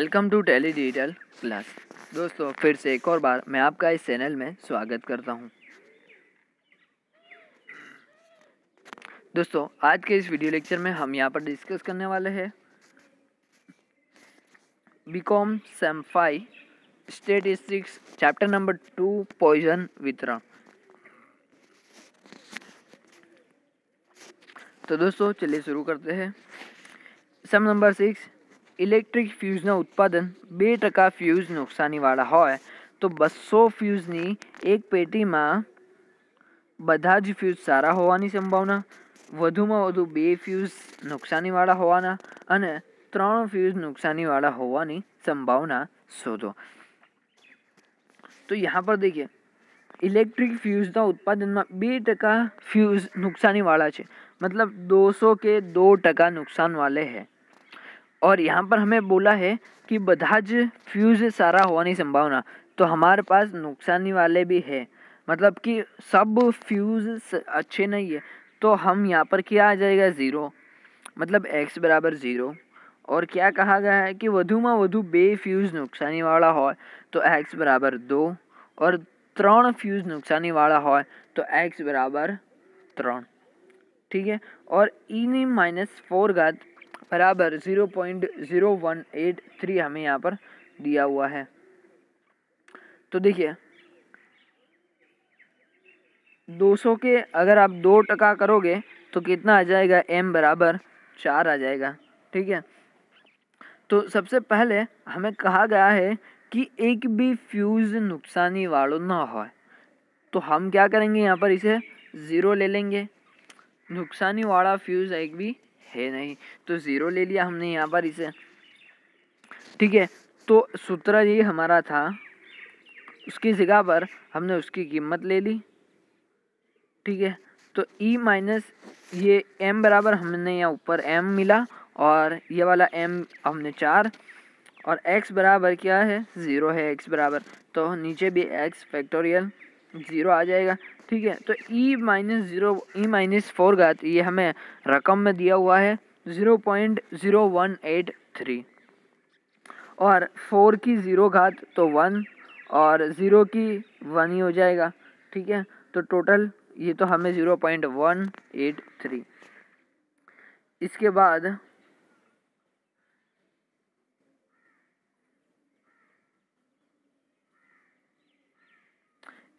Welcome to daily digital class दोस्तों, फिर से एक और बार मैं आपका इस चैनल में स्वागत करता हूँ। दोस्तों, आज के इस वीडियो लेक्चर में हम यहाँ पर डिस्कस करने वाले हैं BCom sem five statistics chapter number two Poisson वितरण। तो दोस्तों, चलिए शुरू करते हैं। सम नंबर सिक्स ઇલેક્ટ્રિક ફ્યુઝનું ઉત્પાદન બે ટકા ફ્યુઝ નુકસાનીવાળા હોય, તો બસો ફ્યુઝની એક પેટીમાં બધા જ ફ્યુઝ સારા હોવાની સંભાવના, વધુમાં વધુ બે ફ્યુઝ નુકસાનીવાળા હોવાના અને ત્રણ ફ્યુઝ નુકસાનીવાળા હોવાની સંભાવના શોધો. તો यहाँ પર દેખીએ. ઇલેક્ટ્રિક फ्यूज़ ઉત્પાદનમાં બે ટકા ફ્યુઝ નુકસાનીવાળા છે. મતલબ દોસો કે દો ટકા નુકસાનવાળે दो और यहाँ पर हमें बोला है कि बधाज फ्यूज़ सारा होने की संभावना तो हमारे पास नुकसानी वाले भी है मतलब कि सब फ्यूज़ अच्छे नहीं है तो हम यहाँ पर क्या आ जाएगा ज़ीरो मतलब एक्स बराबर ज़ीरो और क्या कहा गया है कि વધુ में વધુ बे फ्यूज़ नुकसानी वाला हो तो एक्स बराबर दो और ત્રણ फ्यूज़ नुकसानी वाला हो तो एक्स बराबर ત્રણ ठीक है और ई माइनस फोर घात बराबर zero point zero one eight three हमें यहाँ पर दिया हुआ है। तो देखिए 200 के अगर आप दो टका करोगे तो कितना आ जाएगा? m बराबर चार आ जाएगा, ठीक है? तो सबसे पहले हमें कहा गया है कि एक भी फ्यूज़ नुकसानी वालों ना हो तो हम क्या करेंगे? यहाँ पर इसे ज़ीरो ले लेंगे। नुकसानी वाला फ्यूज़ एक भी है नहीं तो ज़ीरो ले लिया हमने यहाँ पर इसे। ठीक है तो सूत्र ये हमारा था, उसकी जगह पर हमने उसकी कीमत ले ली। ठीक है तो e माइनस ये एम बराबर हमने यहाँ ऊपर एम मिला और ये वाला एम हमने चार, और एक्स बराबर क्या है? ज़ीरो है एक्स बराबर तो नीचे भी एक्स फैक्टोरियल ज़ीरो आ जाएगा। ठीक है तो e minus zero e minus four घात ये हमें रकम में दिया हुआ है zero point zero one eight three और फोर की ज़ीरो घात तो वन और ज़ीरो की वन ही हो जाएगा। ठीक है तो टोटल ये तो हमें zero point one eight three इसके बाद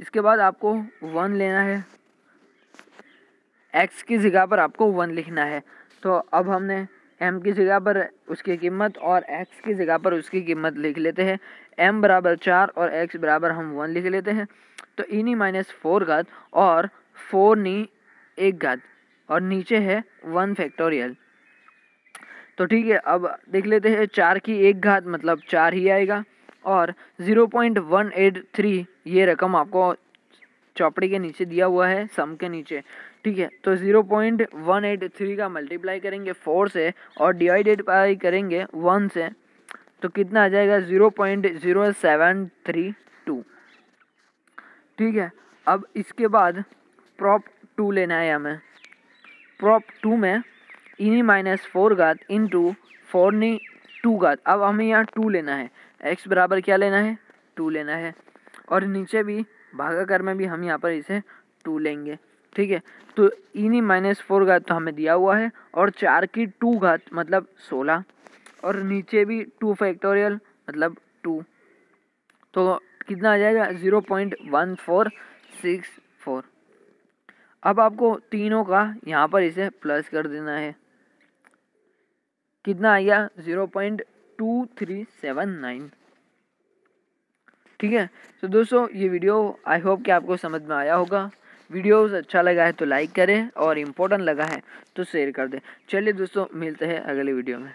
इसके बाद आपको वन लेना है। एक्स की जगह पर आपको वन लिखना है। तो अब हमने एम की जगह पर उसकी कीमत और एक्स की जगह पर उसकी कीमत लिख लेते हैं। एम बराबर चार और एक्स बराबर हम वन लिख लेते हैं। तो इनी माइनस फोर घात और फोर नी एक घात और नीचे है वन फैक्टोरियल तो ठीक है, अब देख लेते हैं, चार की एक घात मतलब चार ही आएगा। और zero point one eight three ये रकम आपको चौपड़ी के नीचे दिया हुआ है, सम के नीचे। ठीक है तो zero point one eight three का मल्टीप्लाई करेंगे फोर से और डिवाइडेड बाई करेंगे वन से तो कितना आ जाएगा? Zero point zero seven three two. ठीक है, अब इसके बाद प्रॉप टू लेना है हमें। प्रॉप टू में इनी माइनस फोर घात इन टू फोर नी टू घात। अब हमें यहाँ टू लेना है। एक्स बराबर क्या लेना है? टू लेना है। और नीचे भी भागाकार में भी हम यहाँ पर इसे टू लेंगे। ठीक है? तो इनी माइनस फोर घात तो हमें दिया हुआ है और चार की टू घात मतलब सोलह। और नीचे भी टू फैक्टोरियल मतलब टू। तो कितना आ जाएगा? Zero point one four six four अब आपको तीनों का यहाँ पर इसे प्लस कर देना है। कितना आ गया? Zero point two three seven nine ठीक है? तो दोस्तों, ये वीडियो आई होप कि आपको समझ में आया होगा। वीडियोस अच्छा लगा है तो लाइक करें और इम्पोर्टेंट लगा है तो शेयर कर दें। चलिए दोस्तों, मिलते हैं अगले वीडियो में।